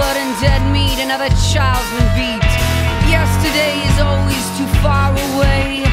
Blood and dead meat, another child's been beat. Yesterday is always too far away,